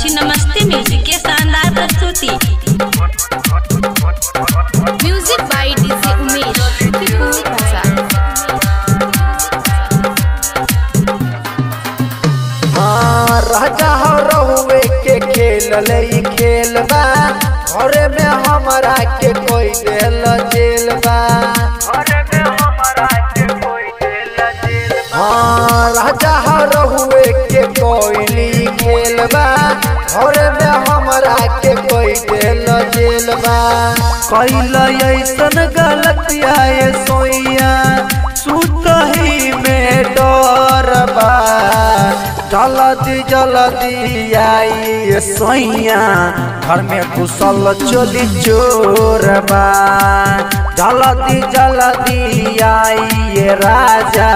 जी नमस्ते म्यूज़िक के शानदार प्रस्तुति। म्यूज़िक बाय डीजे उमेश खेल खेल बा। घरे में हमारा के कोई देल जेल बा। हाँ राजा हो रहुए के कोई घरे में हमारा के कोई कैल ऐसन गलतिया ये सोइया, सुतही में डर बा। जल्दी जल्दी आई सोइया, घर में घुसल चोली चोर बा। जल्दी जलती आई ये राजा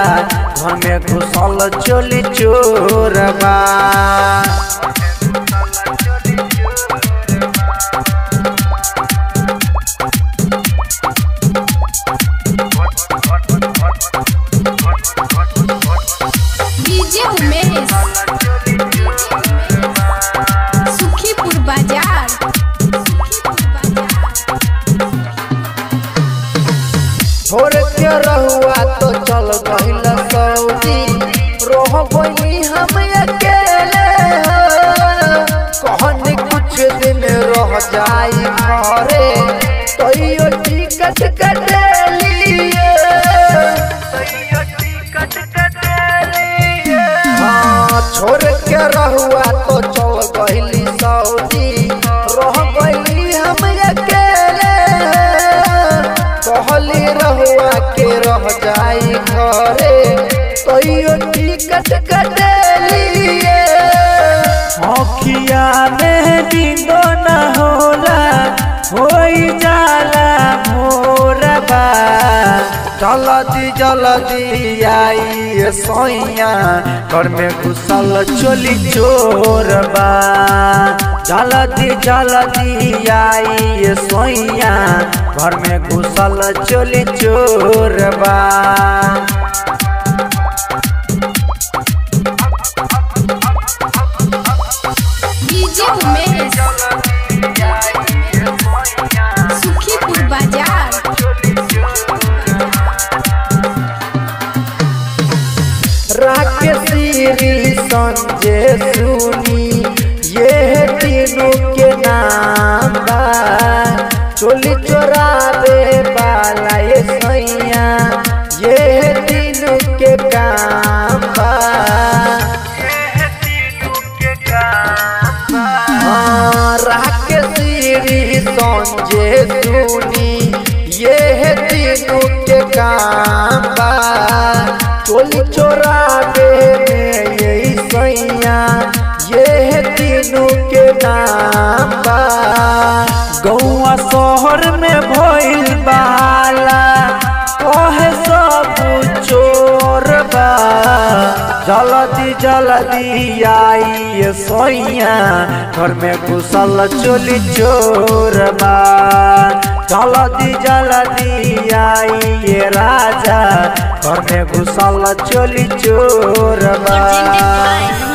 घर में घुसल चोली चोर के रहुआ तो चल गइल सऊदी रोह हम अकेले कहनी, कुछ दिन रह जाई घरे। तैयो टिकट कटेली हाँ छोड़ के रहुआ तो कहली रहुआ के रह जाई घरे। तैयो टिकट कटेली अखिया में नींदो न होला, होई जाला जल्दी जल्दी आई सोया घर में घुसल चोली चोरबा जल्दी जल्दी आई सोया घर में घुसल चोली चोरबा श्री संजय सुनी। ये तीनों के नाम चोली चोरावे वाला ये सैया। ये तीनों के काम हाँ, संजय सुनी। ये तीनों के काम चोली चोरावे बा गौआ शहर में भइल बाला। कहे सब चोर बा। जल्दी जल्दी आई सोइया घर में घुसल चोली चोर बा। जल्दी जल्दी आई राजा। घर में घुसल चोली चोर बा। by